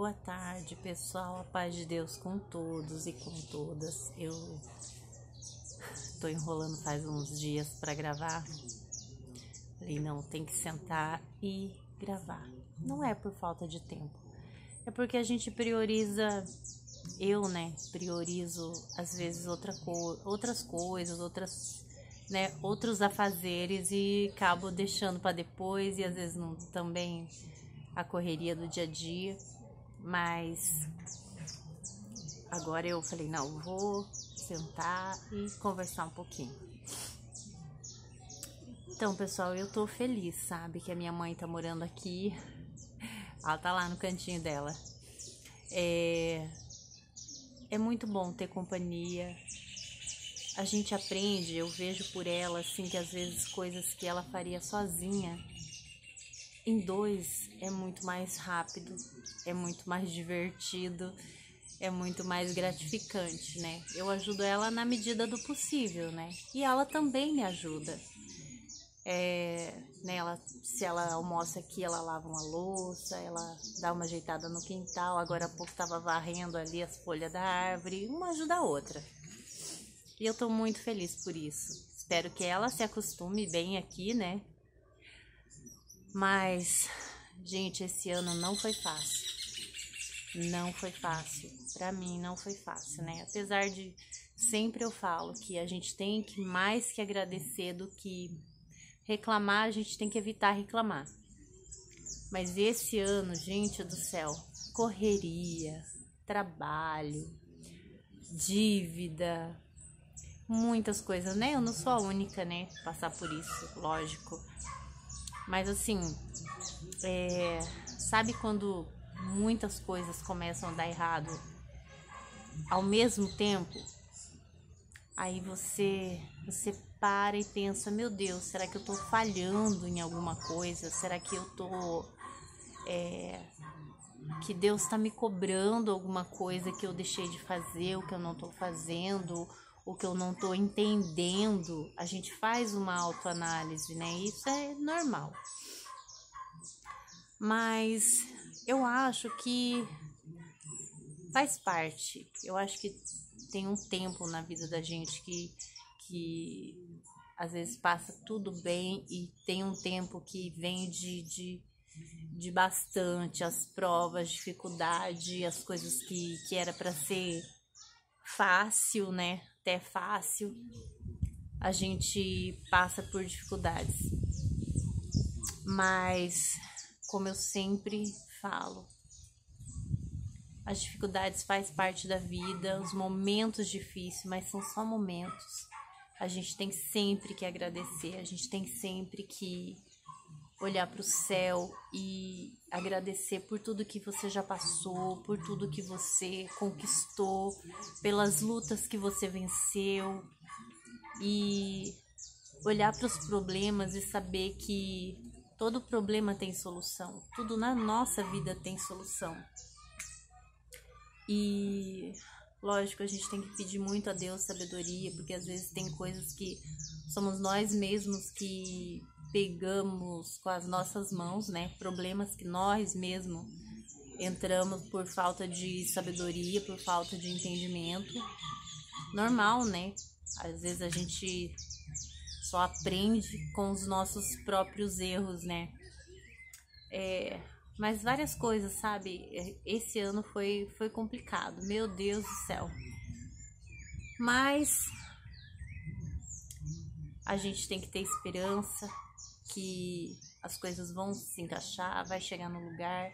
Boa tarde, pessoal. A paz de Deus com todos e com todas. Eu tô enrolando faz uns dias para gravar. Falei, não, tem que sentar e gravar. Não é por falta de tempo. É porque a gente prioriza eu, né, priorizo às vezes outra co outras coisas, outras, né, outros afazeres e acabo deixando para depois e às vezes não também a correria do dia a dia. Mas agora eu falei, não, vou sentar e conversar um pouquinho. Então, pessoal, eu tô feliz, sabe? Que a minha mãe tá morando aqui. Ela tá lá no cantinho dela. É, é muito bom ter companhia. A gente aprende, eu vejo por ela, assim, que às vezes coisas que ela faria sozinha, em dois é muito mais rápido, é muito mais divertido, é muito mais gratificante, né? Eu ajudo ela na medida do possível, né? E ela também me ajuda. É, né, ela, se ela almoça aqui, ela lava uma louça, ela dá uma ajeitada no quintal. Agora há pouco estava varrendo ali as folhas da árvore, uma ajuda a outra. E eu estou muito feliz por isso. Espero que ela se acostume bem aqui, né? Mas, gente, esse ano não foi fácil. Não foi fácil. Para mim não foi fácil, né? Apesar de sempre eu falo que a gente tem que mais que agradecer do que reclamar, a gente tem que evitar reclamar. Mas esse ano, gente do céu, correria, trabalho, dívida, muitas coisas, né? Eu não sou a única, né? Passar por isso, lógico. Mas assim, é, sabe quando muitas coisas começam a dar errado ao mesmo tempo? Aí você você para e pensa, meu Deus, será que eu tô falhando em alguma coisa? Será que eu tô é, que Deus está me cobrando alguma coisa que eu deixei de fazer, o que eu não tô fazendo? O que eu não estou entendendo, a gente faz uma autoanálise, né? Isso é normal. Mas eu acho que faz parte. Eu acho que tem um tempo na vida da gente que, que às vezes passa tudo bem e tem um tempo que vem de, de, de bastante as provas, dificuldade, as coisas que, que era para ser fácil, né? Até fácil, a gente passa por dificuldades. Mas, como eu sempre falo, as dificuldades faz parte da vida, os momentos difíceis, mas são só momentos. A gente tem sempre que agradecer, a gente tem sempre que olhar para o céu e agradecer por tudo que você já passou, por tudo que você conquistou, pelas lutas que você venceu e olhar para os problemas e saber que todo problema tem solução, tudo na nossa vida tem solução. E lógico, a gente tem que pedir muito a Deus sabedoria, porque às vezes tem coisas que somos nós mesmos que pegamos com as nossas mãos, né? Problemas que nós mesmos entramos por falta de sabedoria, por falta de entendimento. Normal, né? Às vezes a gente só aprende com os nossos próprios erros, né? É, mas várias coisas, sabe? Esse ano foi, foi complicado, meu Deus do céu. Mas a gente tem que ter esperança, que as coisas vão se encaixar, vai chegar no lugar,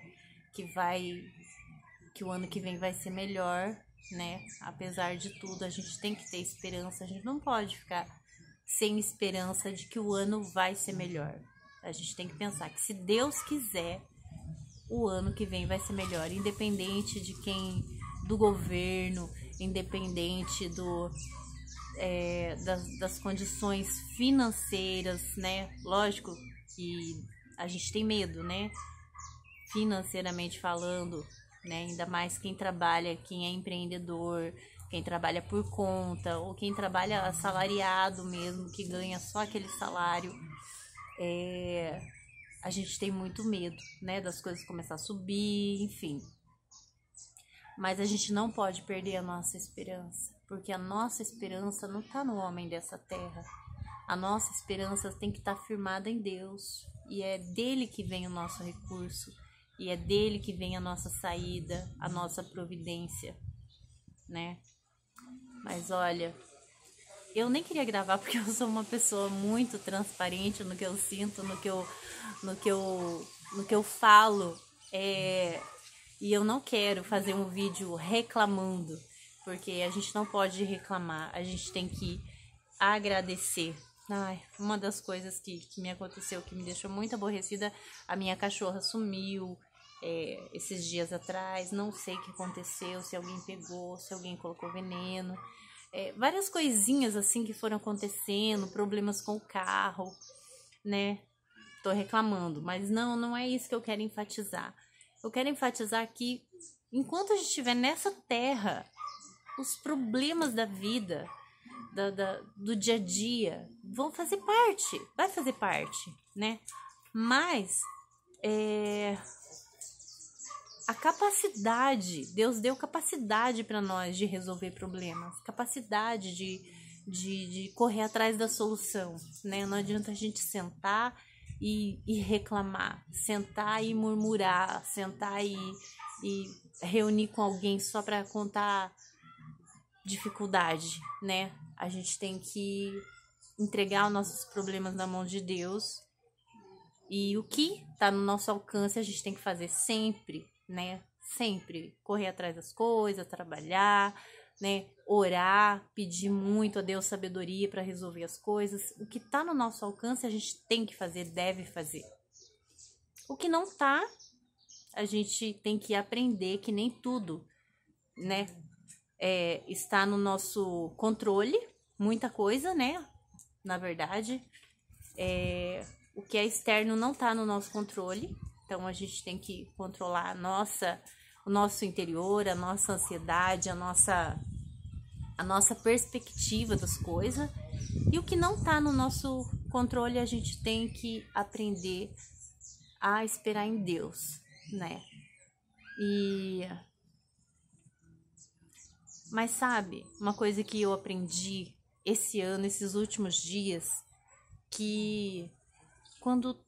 que vai que o ano que vem vai ser melhor, né? Apesar de tudo, a gente tem que ter esperança, a gente não pode ficar sem esperança de que o ano vai ser melhor. A gente tem que pensar que se Deus quiser, o ano que vem vai ser melhor, independente de quem do governo, independente do é, das, das condições financeiras, né? Lógico que a gente tem medo, né? Financeiramente falando, né? Ainda mais quem trabalha, quem é empreendedor, quem trabalha por conta, ou quem trabalha assalariado mesmo, que ganha só aquele salário. É, a gente tem muito medo, né? Das coisas começar a subir, enfim. Mas a gente não pode perder a nossa esperança, porque a nossa esperança não está no homem dessa terra. A nossa esperança tem que estar tá firmada em Deus, e é dele que vem o nosso recurso, e é dele que vem a nossa saída, a nossa providência, né? Mas olha, eu nem queria gravar porque eu sou uma pessoa muito transparente no que eu sinto, no que eu, no que eu, no que eu falo. É, e eu não quero fazer um vídeo reclamando, porque a gente não pode reclamar, a gente tem que agradecer. Ai, uma das coisas que, que me aconteceu que me deixou muito aborrecida, a minha cachorra sumiu é, esses dias atrás, não sei o que aconteceu, se alguém pegou, se alguém colocou veneno é, várias coisinhas assim que foram acontecendo, problemas com o carro, né? Tô reclamando, mas não, não é isso que eu quero enfatizar. Eu quero enfatizar que enquanto a gente estiver nessa terra, os problemas da vida, da, da, do dia a dia, vão fazer parte, vai fazer parte, né? Mas é, a capacidade, Deus deu capacidade para nós de resolver problemas, capacidade de, de, de, correr atrás da solução, né? Não adianta a gente sentar e, e reclamar, sentar e murmurar, sentar e, e reunir com alguém só para contar dificuldade, né? A gente tem que entregar os nossos problemas na mão de Deus e o que está no nosso alcance a gente tem que fazer sempre né? Sempre correr atrás das coisas, trabalhar, né? Orar, pedir muito a Deus sabedoria para resolver as coisas. O que tá no nosso alcance a gente tem que fazer, deve fazer. O que não tá, a gente tem que aprender que nem tudo, né? É, está no nosso controle, muita coisa, né? Na verdade, é, o que é externo não tá no nosso controle, então a gente tem que controlar a nossa, o nosso interior, a nossa ansiedade, a nossa, a nossa perspectiva das coisas. E o que não está no nosso controle, a gente tem que aprender a esperar em Deus, né? E mas sabe, uma coisa que eu aprendi esse ano, esses últimos dias, que quando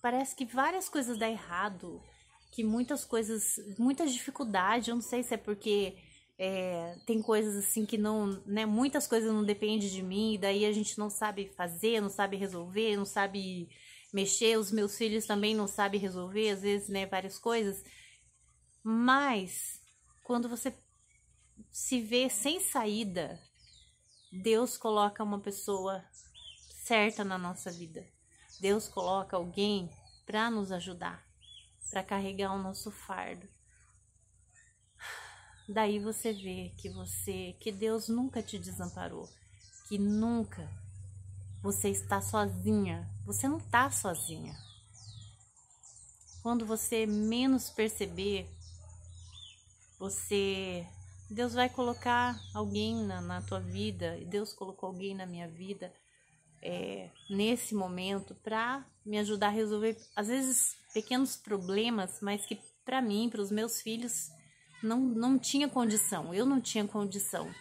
parece que várias coisas dão errado, que muitas coisas, muitas dificuldades, eu não sei se é porque é, tem coisas assim que não, né, muitas coisas não dependem de mim, e daí a gente não sabe fazer, não sabe resolver, não sabe mexer, os meus filhos também não sabem resolver, às vezes, né, várias coisas. Mas quando você se vê sem saída, Deus coloca uma pessoa certa na nossa vida. Deus coloca alguém para nos ajudar, para carregar o nosso fardo. Daí você vê que você, que Deus nunca te desamparou, que nunca você está sozinha. Você não está sozinha. Quando você menos perceber, você Deus vai colocar alguém na, na tua vida, e Deus colocou alguém na minha vida é, nesse momento para me ajudar a resolver, às vezes, pequenos problemas, mas que para mim, para os meus filhos, não, não tinha condição, eu não tinha condição.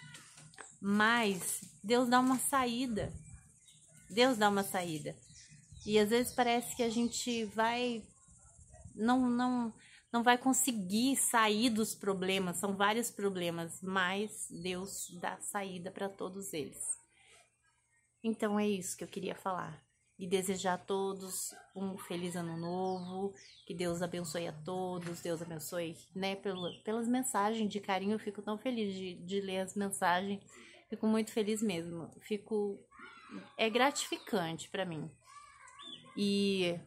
Mas Deus dá uma saída. Deus dá uma saída. E às vezes parece que a gente vai não não não vai conseguir sair dos problemas, são vários problemas, mas Deus dá saída para todos eles. Então é isso que eu queria falar. E desejar a todos um feliz ano novo, que Deus abençoe a todos, Deus abençoe, né, pelo, pelas mensagens de carinho, eu fico tão feliz de, de ler as mensagens, fico muito feliz mesmo, fico, é gratificante para mim. E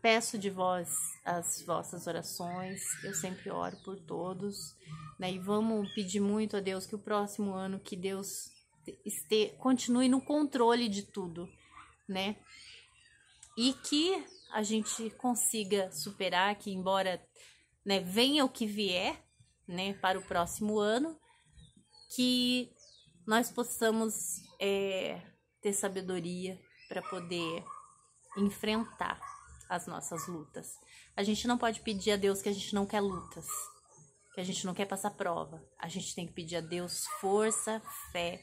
peço de vós as vossas orações, eu sempre oro por todos, né, e vamos pedir muito a Deus que o próximo ano, que Deus este, continue no controle de tudo, né? E que a gente consiga superar, que embora né, venha o que vier, né, para o próximo ano, que nós possamos é, ter sabedoria para poder enfrentar as nossas lutas. A gente não pode pedir a Deus que a gente não quer lutas, que a gente não quer passar prova. A gente tem que pedir a Deus força, fé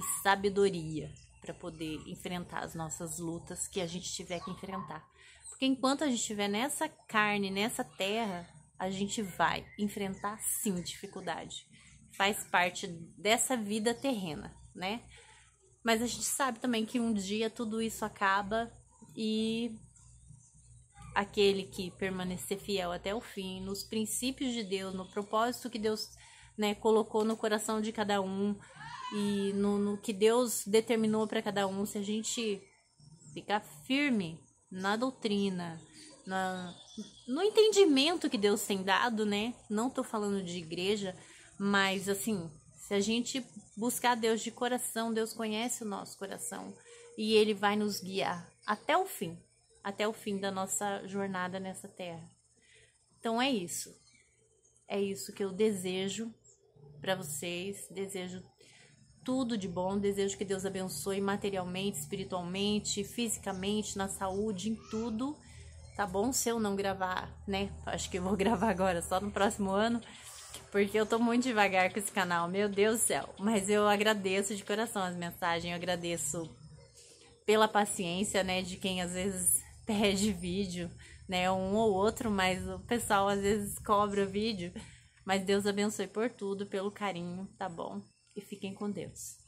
e sabedoria para poder enfrentar as nossas lutas que a gente tiver que enfrentar. Porque enquanto a gente estiver nessa carne, nessa terra, a gente vai enfrentar sim dificuldade. Faz parte dessa vida terrena, né? Mas a gente sabe também que um dia tudo isso acaba e aquele que permanecer fiel até o fim, nos princípios de Deus, no propósito que Deus né, colocou no coração de cada um e no, no que Deus determinou para cada um, se a gente ficar firme na doutrina, na, no entendimento que Deus tem dado, né? Não tô falando de igreja, mas assim, se a gente buscar Deus de coração, Deus conhece o nosso coração e ele vai nos guiar até o fim até o fim da nossa jornada nessa terra. Então é isso. É isso que eu desejo para vocês. Desejo tudo de bom. Desejo que Deus abençoe materialmente, espiritualmente, fisicamente, na saúde, em tudo. Tá bom se eu não gravar, né? Acho que eu vou gravar agora, só no próximo ano. Porque eu tô muito devagar com esse canal, meu Deus do céu. Mas eu agradeço de coração as mensagens, eu agradeço pela paciência, né, de quem às vezes pede vídeo, né? Um ou outro, mas o pessoal às vezes cobra vídeo. Mas Deus abençoe por tudo, pelo carinho, tá bom? E fiquem com Deus.